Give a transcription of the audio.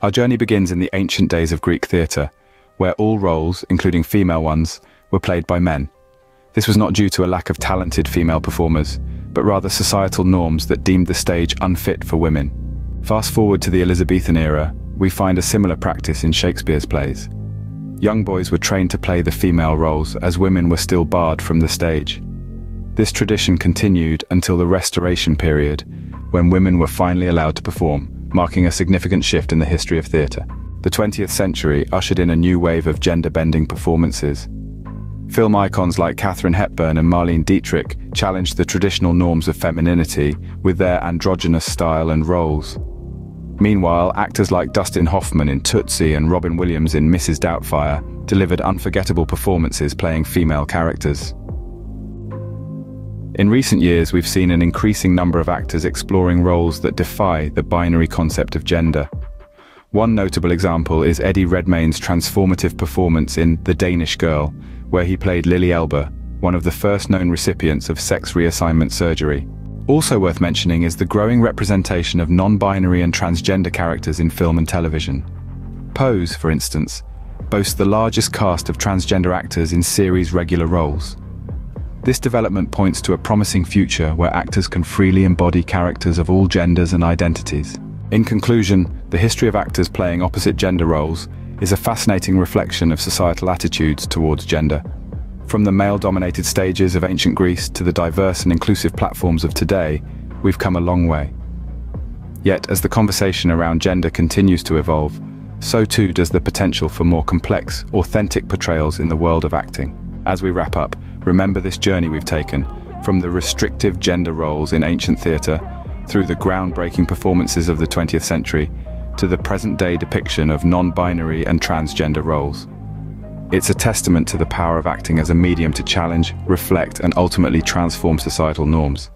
Our journey begins in the ancient days of Greek theatre, where all roles, including female ones, were played by men. This was not due to a lack of talented female performers, but rather societal norms that deemed the stage unfit for women. Fast forward to the Elizabethan era, we find a similar practice in Shakespeare's plays. Young boys were trained to play the female roles as women were still barred from the stage. This tradition continued until the Restoration period, when women were finally allowed to perform, marking a significant shift in the history of theatre. The 20th century ushered in a new wave of gender-bending performances. Film icons like Katharine Hepburn and Marlene Dietrich challenged the traditional norms of femininity with their androgynous style and roles. Meanwhile, actors like Dustin Hoffman in Tootsie and Robin Williams in Mrs. Doubtfire delivered unforgettable performances playing female characters. In recent years, we've seen an increasing number of actors exploring roles that defy the binary concept of gender. One notable example is Eddie Redmayne's transformative performance in The Danish Girl, where he played Lily Elbe, one of the first known recipients of sex reassignment surgery. Also worth mentioning is the growing representation of non-binary and transgender characters in film and television. Pose, for instance, boasts the largest cast of transgender actors in series regular roles. This development points to a promising future where actors can freely embody characters of all genders and identities. In conclusion, the history of actors playing opposite gender roles is a fascinating reflection of societal attitudes towards gender. From the male-dominated stages of ancient Greece to the diverse and inclusive platforms of today, we've come a long way. Yet, as the conversation around gender continues to evolve, so too does the potential for more complex, authentic portrayals in the world of acting. As we wrap up, remember this journey we've taken, from the restrictive gender roles in ancient theatre through the groundbreaking performances of the 20th century to the present-day depiction of non-binary and transgender roles. It's a testament to the power of acting as a medium to challenge, reflect and ultimately transform societal norms.